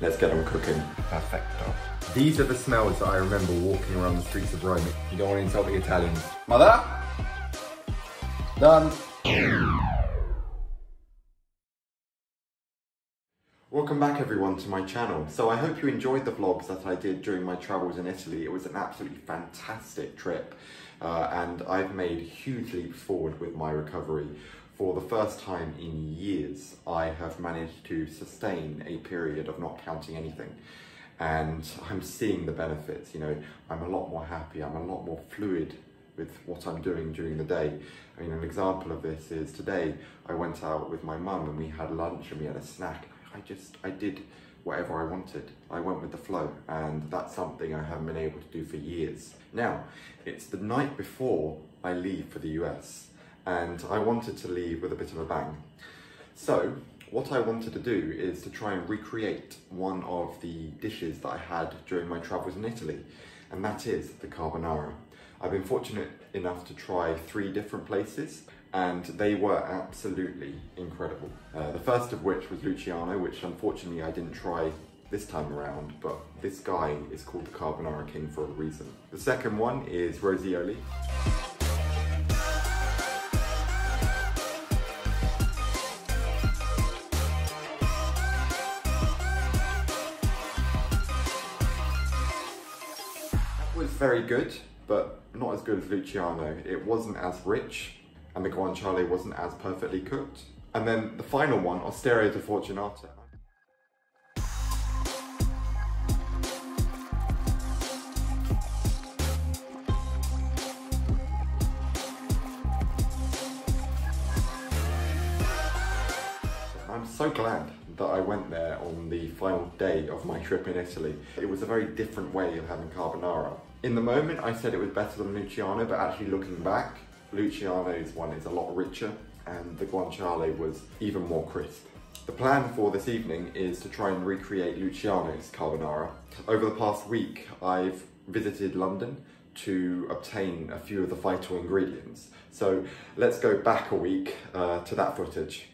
Let's get on cooking. Perfecto. These are the smells that I remember walking around the streets of Rome. You don't want to insult the Italians. Mother? Done. Welcome back everyone to my channel. So I hope you enjoyed the vlogs that I did during my travels in Italy. It was an absolutely fantastic trip uh, and I've made huge leaps forward with my recovery. For the first time in years, I have managed to sustain a period of not counting anything and I'm seeing the benefits. You know, I'm a lot more happy, I'm a lot more fluid with what I'm doing during the day. I mean, an example of this is today I went out with my mum and we had lunch and we had a snack I just, I did whatever I wanted. I went with the flow and that's something I haven't been able to do for years. Now, it's the night before I leave for the US and I wanted to leave with a bit of a bang. So what I wanted to do is to try and recreate one of the dishes that I had during my travels in Italy and that is the carbonara. I've been fortunate enough to try three different places and they were absolutely incredible. Uh, the first of which was Luciano, which unfortunately I didn't try this time around, but this guy is called the Carbonara King for a reason. The second one is Roscioli. Very good, but not as good as Luciano. It wasn't as rich, and the guanciale wasn't as perfectly cooked. And then the final one, Osteria di Fortunato. I'm so glad that I went there on the final day of my trip in Italy. It was a very different way of having carbonara. In the moment, I said it was better than Luciano, but actually looking back, Luciano's one is a lot richer and the guanciale was even more crisp. The plan for this evening is to try and recreate Luciano's carbonara. Over the past week, I've visited London to obtain a few of the vital ingredients. So let's go back a week uh, to that footage.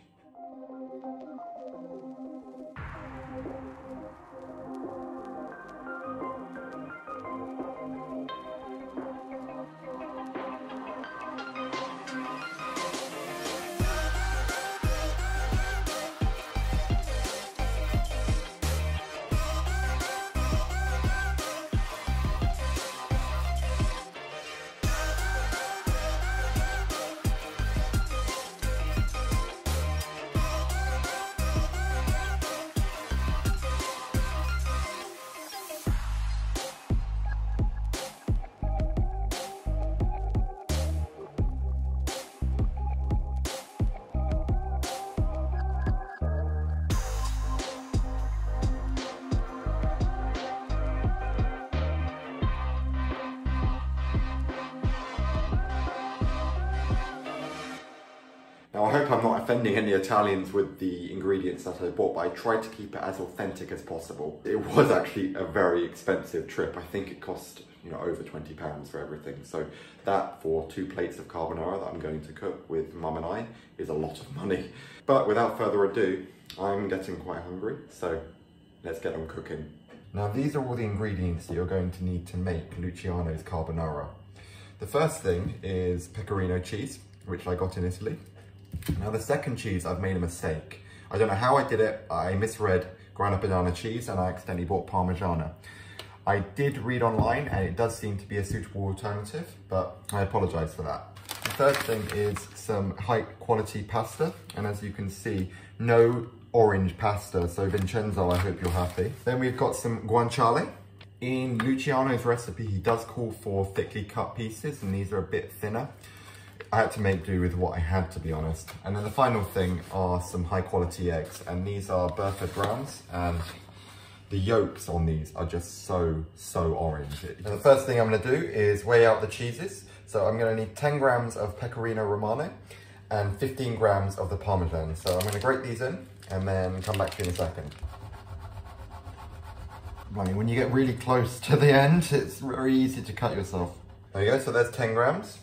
Hope I'm not offending any Italians with the ingredients that I bought, but I tried to keep it as authentic as possible. It was actually a very expensive trip. I think it cost you know over 20 pounds for everything. So that for two plates of carbonara that I'm going to cook with mum and I is a lot of money. But without further ado, I'm getting quite hungry, so let's get on cooking. Now these are all the ingredients that you're going to need to make Luciano's carbonara. The first thing is pecorino cheese, which I got in Italy. Now the second cheese, I've made a mistake. I don't know how I did it. I misread Grana Padano cheese and I accidentally bought Parmigiana. I did read online and it does seem to be a suitable alternative, but I apologize for that. The third thing is some high quality pasta. And as you can see, no orange pasta. So Vincenzo, I hope you're happy. Then we've got some guanciale. In Luciano's recipe, he does call for thickly cut pieces and these are a bit thinner. I had to make do with what I had, to be honest. And then the final thing are some high quality eggs. And these are Burford Browns. And the yolks on these are just so, so orange. The first thing I'm gonna do is weigh out the cheeses. So I'm gonna need 10 grams of Pecorino Romano and 15 grams of the Parmesan. So I'm gonna grate these in and then come back to you in a second. When you get really close to the end, it's very easy to cut yourself. There you go, so there's 10 grams.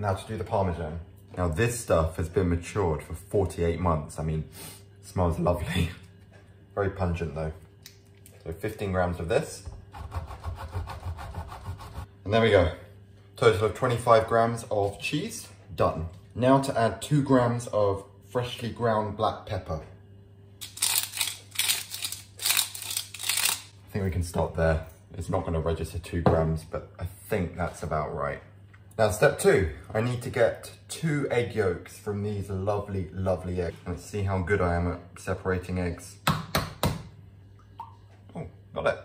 Now to do the Parmesan. Now this stuff has been matured for 48 months. I mean, smells lovely. Very pungent though. So 15 grams of this. And there we go. Total of 25 grams of cheese, done. Now to add two grams of freshly ground black pepper. I think we can stop there. It's not gonna register two grams, but I think that's about right. Now step two, I need to get two egg yolks from these lovely, lovely eggs. Let's see how good I am at separating eggs. Oh, got it.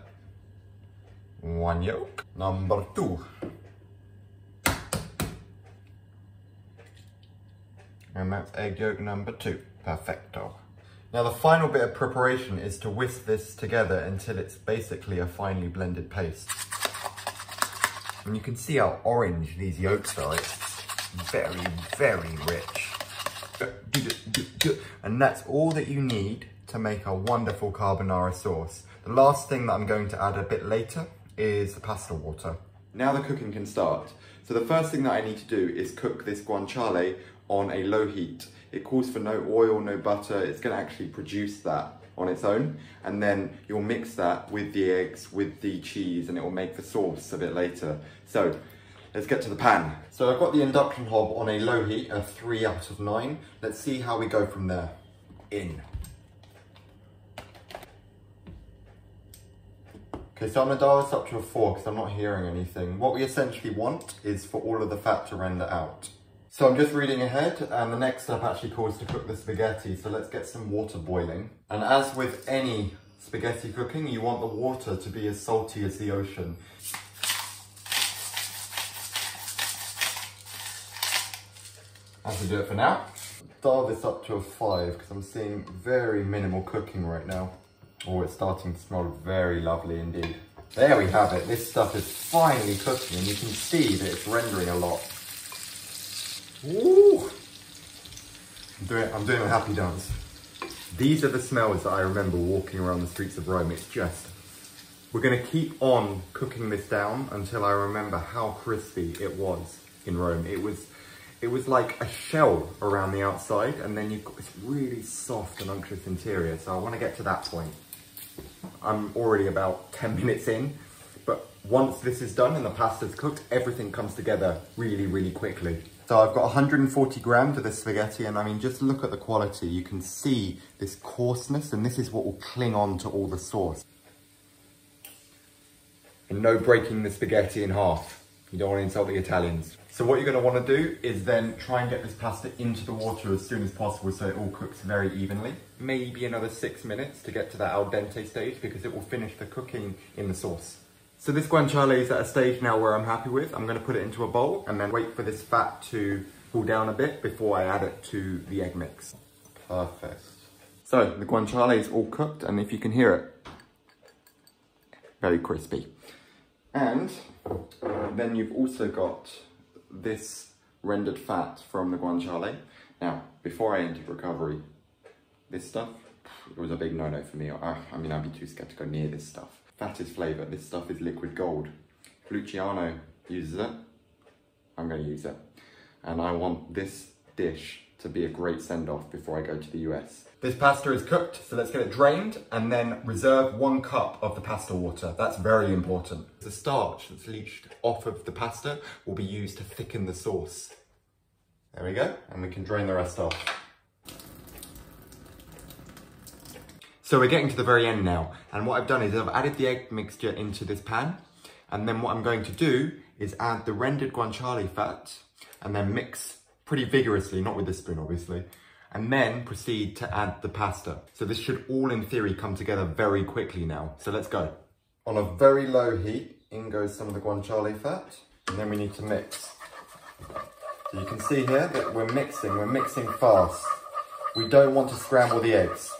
One yolk. Number two. And that's egg yolk number two. Perfecto. Now the final bit of preparation is to whisk this together until it's basically a finely blended paste. And you can see how orange these yolks are. It's very, very rich. And that's all that you need to make a wonderful carbonara sauce. The last thing that I'm going to add a bit later is the pasta water. Now the cooking can start. So the first thing that I need to do is cook this guanciale on a low heat. It calls for no oil, no butter. It's gonna actually produce that on its own. And then you'll mix that with the eggs, with the cheese, and it will make the sauce a bit later. So let's get to the pan. So I've got the induction hob on a low heat, a three out of nine. Let's see how we go from there. In. Okay, so I'm gonna dial this up to a four because I'm not hearing anything. What we essentially want is for all of the fat to render out. So I'm just reading ahead and the next step actually calls to cook the spaghetti. So let's get some water boiling. And as with any spaghetti cooking, you want the water to be as salty as the ocean. As we do it for now. Dial this up to a five because I'm seeing very minimal cooking right now. Oh, it's starting to smell very lovely indeed. There we have it. This stuff is finely cooking and you can see that it's rendering a lot. Ooh. I'm doing, I'm doing a happy dance. These are the smells that I remember walking around the streets of Rome. It's just, we're gonna keep on cooking this down until I remember how crispy it was in Rome. It was, it was like a shell around the outside and then you've got this really soft and unctuous interior. So I wanna get to that point. I'm already about 10 minutes in, but once this is done and the pasta's cooked, everything comes together really, really quickly. So I've got 140 grams of this spaghetti and I mean, just look at the quality. You can see this coarseness and this is what will cling on to all the sauce. And no breaking the spaghetti in half. You don't want to insult the Italians. So what you're going to want to do is then try and get this pasta into the water as soon as possible so it all cooks very evenly. Maybe another six minutes to get to that al dente stage because it will finish the cooking in the sauce. So this guanciale is at a stage now where I'm happy with. I'm gonna put it into a bowl and then wait for this fat to cool down a bit before I add it to the egg mix. Perfect. So the guanciale is all cooked and if you can hear it, very crispy. And then you've also got this rendered fat from the guanciale. Now, before I entered recovery, this stuff, it was a big no-no for me. I, I mean, I'd be too scared to go near this stuff. Fat is flavour, this stuff is liquid gold. Luciano uses it, I'm going to use it. And I want this dish to be a great send-off before I go to the US. This pasta is cooked, so let's get it drained and then reserve one cup of the pasta water. That's very important. The starch that's leached off of the pasta will be used to thicken the sauce. There we go, and we can drain the rest off. So we're getting to the very end now. And what I've done is I've added the egg mixture into this pan. And then what I'm going to do is add the rendered guanciale fat and then mix pretty vigorously, not with this spoon obviously, and then proceed to add the pasta. So this should all in theory come together very quickly now. So let's go. On a very low heat, in goes some of the guanciale fat, and then we need to mix. So you can see here that we're mixing, we're mixing fast. We don't want to scramble the eggs.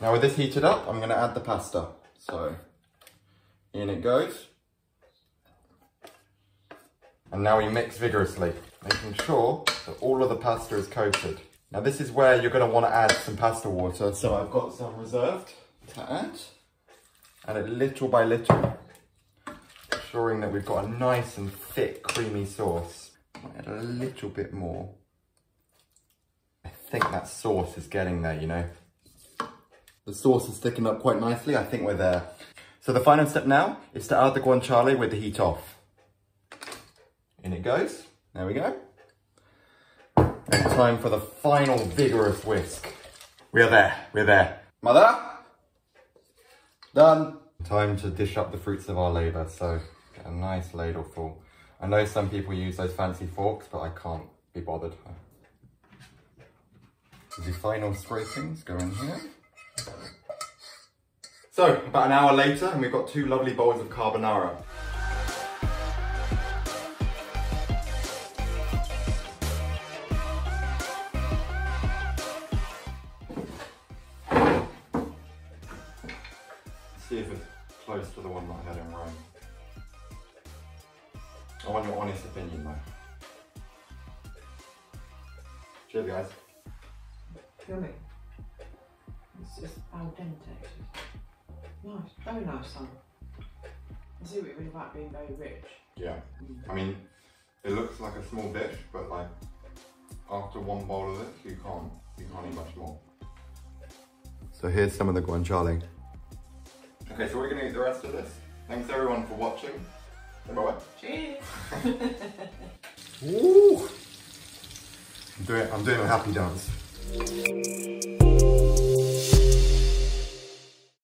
Now with this heated up, I'm gonna add the pasta. So in it goes. And now we mix vigorously, making sure that all of the pasta is coated. Now this is where you're gonna wanna add some pasta water. So I've got some reserved to add. Add it little by little, ensuring that we've got a nice and thick, creamy sauce. Add a little bit more. I think that sauce is getting there, you know. The sauce is thickened up quite nicely. I think we're there. Uh, so the final step now is to add the guanciale with the heat off. In it goes. There we go. And time for the final vigorous whisk. We're there, we're there. Mother? Done. Time to dish up the fruits of our labour, so get a nice ladle full. I know some people use those fancy forks, but I can't be bothered. The final scrapings go in here. So, about an hour later, and we've got two lovely bowls of carbonara. see if it's close to the one that I had in Rome. I want your honest opinion though. Cheers guys. Yummy. It's just al dente. Nice, very nice son. I see what you mean about being very rich. Yeah. I mean, it looks like a small dish, but like after one bowl of this, you can't, you can't eat much more. So here's some of the guanciale. Okay, so we're gonna eat the rest of this. Thanks everyone for watching. Bye bye. Cheers! Ooh. I'm doing, I'm doing a happy dance.